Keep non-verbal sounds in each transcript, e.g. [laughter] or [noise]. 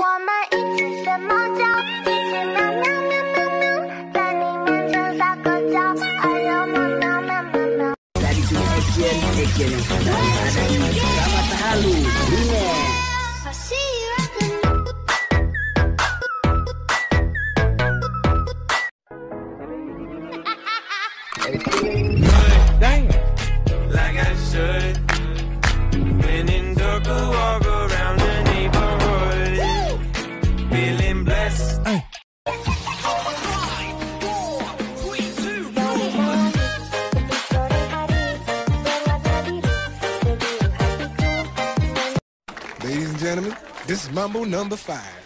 我们一起学猫叫，一起喵喵喵喵喵，在你面前撒个娇，哎呦喵喵喵喵喵。 Dari sini action, action yang sedang ada ini Selamat halu, yeah. I see you at the Damn. Like I should. Feeling blessed. Ladies and gentlemen, this is Mambo number five.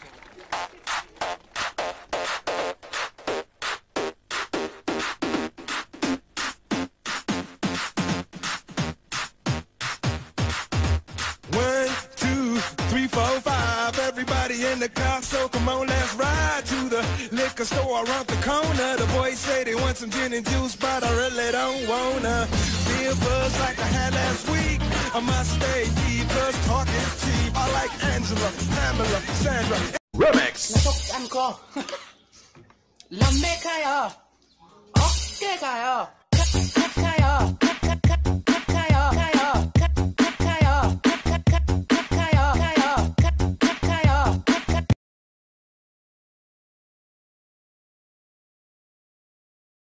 the car, so come on, let's ride to the liquor store around the corner. The boys say they want some gin and juice, but I really don't wanna be a buzz like I had last week. I must stay deep, cause talk is cheap. I like Angela, Pamela, Sandra, 속담고 [laughs] 람메카요 어깨가요 카- 카카요